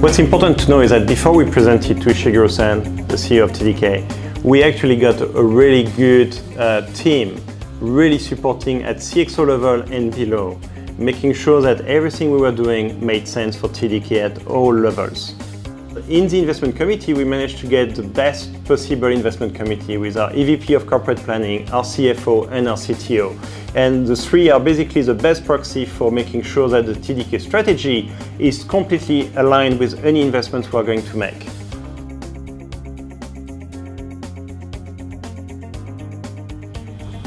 What's important to know is that before we presented to Ishiguro-san, the CEO of TDK, we actually got a really good uh, team, really supporting at CXO level and below, making sure that everything we were doing made sense for TDK at all levels. In the investment committee, we managed to get the best possible investment committee with our EVP of corporate planning, our CFO, and our CTO. And the three are basically the best proxy for making sure that the TDK strategy is completely aligned with any investments we're going to make.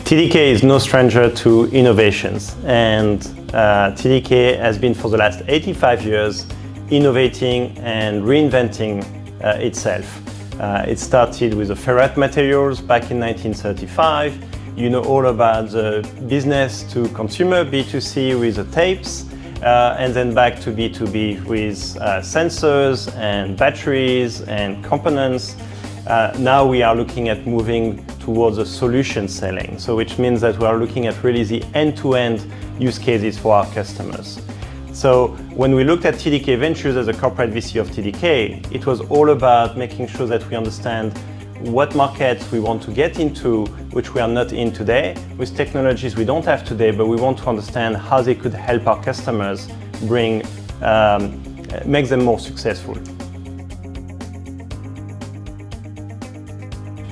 TDK is no stranger to innovations, and uh, TDK has been for the last 85 years innovating and reinventing uh, itself. Uh, it started with the ferrite materials back in 1935. You know all about the business to consumer, B2C with the tapes, uh, and then back to B2B with uh, sensors and batteries and components. Uh, now we are looking at moving towards a solution selling, so which means that we are looking at really the end-to-end -end use cases for our customers. So when we looked at TDK Ventures as a corporate VC of TDK, it was all about making sure that we understand what markets we want to get into, which we are not in today, with technologies we don't have today, but we want to understand how they could help our customers bring, um, make them more successful.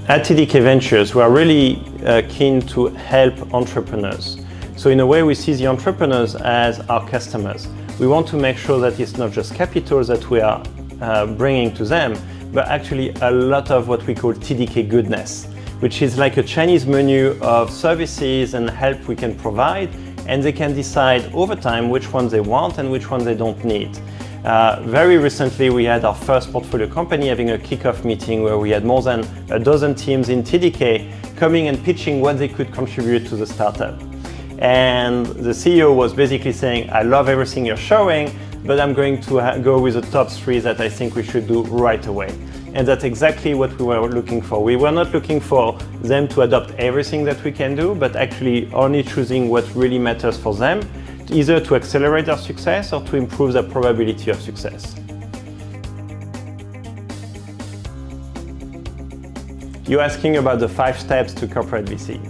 At TDK Ventures, we are really uh, keen to help entrepreneurs. So in a way, we see the entrepreneurs as our customers. We want to make sure that it's not just capital that we are uh, bringing to them, but actually a lot of what we call TDK goodness, which is like a Chinese menu of services and help we can provide, and they can decide over time which ones they want and which ones they don't need. Uh, very recently, we had our first portfolio company having a kickoff meeting where we had more than a dozen teams in TDK coming and pitching what they could contribute to the startup. And the CEO was basically saying, I love everything you're showing, but I'm going to go with the top three that I think we should do right away. And that's exactly what we were looking for. We were not looking for them to adopt everything that we can do, but actually only choosing what really matters for them, either to accelerate their success or to improve the probability of success. You're asking about the five steps to corporate VC.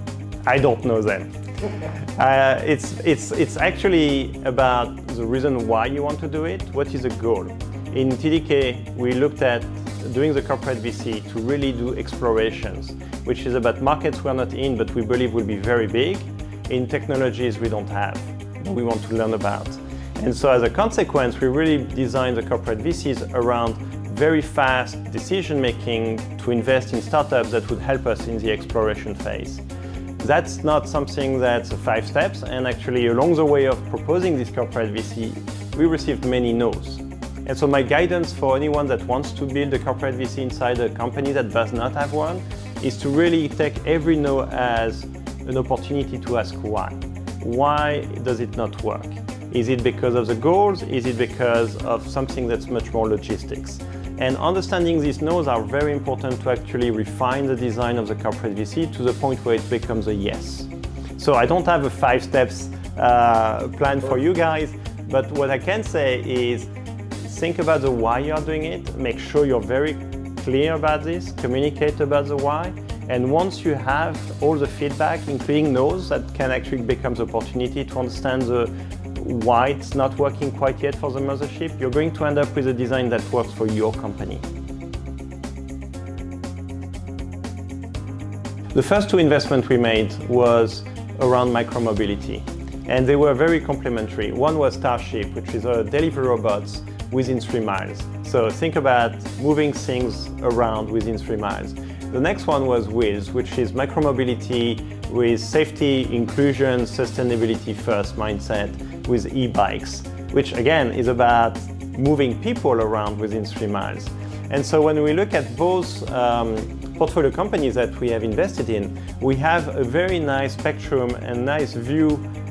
I don't know them. Uh, it's, it's, it's actually about the reason why you want to do it. What is the goal? In TDK, we looked at doing the corporate VC to really do explorations, which is about markets we're not in, but we believe will be very big, in technologies we don't have, we want to learn about. And so as a consequence, we really designed the corporate VCs around very fast decision making to invest in startups that would help us in the exploration phase. That's not something that's five steps, and actually along the way of proposing this corporate VC, we received many no's. And so my guidance for anyone that wants to build a corporate VC inside a company that does not have one is to really take every no as an opportunity to ask why. Why does it not work? Is it because of the goals? Is it because of something that's much more logistics? And understanding these no's are very important to actually refine the design of the corporate VC to the point where it becomes a yes. So I don't have a five steps uh, plan for you guys, but what I can say is think about the why you're doing it, make sure you're very clear about this, communicate about the why, and once you have all the feedback, including no's, that can actually become the opportunity to understand the why it's not working quite yet for the mothership, you're going to end up with a design that works for your company. The first two investments we made was around micromobility, and they were very complementary. One was Starship, which is a delivery robot within three miles. So think about moving things around within three miles. The next one was Wheels, which is micromobility with safety, inclusion, sustainability first mindset with e-bikes, which again is about moving people around within three miles. And so when we look at both um, portfolio companies that we have invested in, we have a very nice spectrum and nice view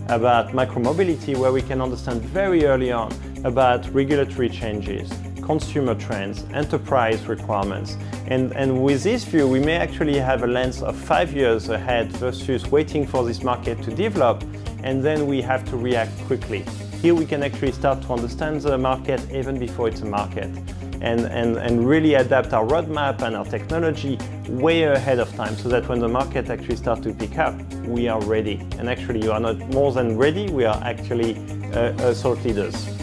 about micromobility where we can understand very early on about regulatory changes, consumer trends, enterprise requirements. And, and with this view, we may actually have a lens of five years ahead versus waiting for this market to develop and then we have to react quickly. Here we can actually start to understand the market even before it's a market and, and, and really adapt our roadmap and our technology way ahead of time so that when the market actually starts to pick up, we are ready. And actually, you are not more than ready, we are actually uh, uh, thought leaders.